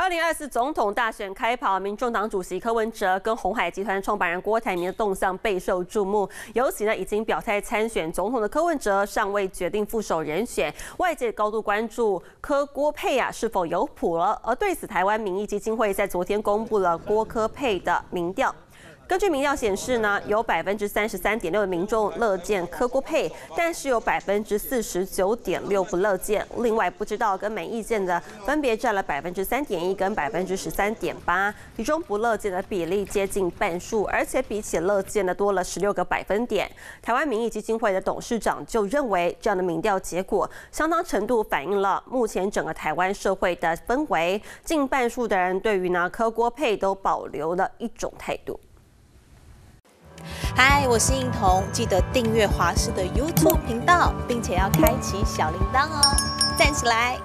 二零二四总统大选开跑，民众党主席柯文哲跟红海集团创办人郭台铭的动向备受注目。尤其呢，已经表态参选总统的柯文哲尚未决定副手人选，外界高度关注柯郭佩啊是否有谱了。而对此，台湾民意基金会在昨天公布了郭柯佩的民调。根据民调显示呢，有百分之三十三点六的民众乐见柯郭配，但是有百分之四十九点六不乐见。另外，不知道跟没意见的分别占了百分之三点一跟百分之十三点八，其中不乐见的比例接近半数，而且比起乐见的多了十六个百分点。台湾民意基金会的董事长就认为，这样的民调结果相当程度反映了目前整个台湾社会的氛围，近半数的人对于呢柯郭配都保留了一种态度。嗨，我是应彤，记得订阅华视的 YouTube 频道，并且要开启小铃铛哦，站起来。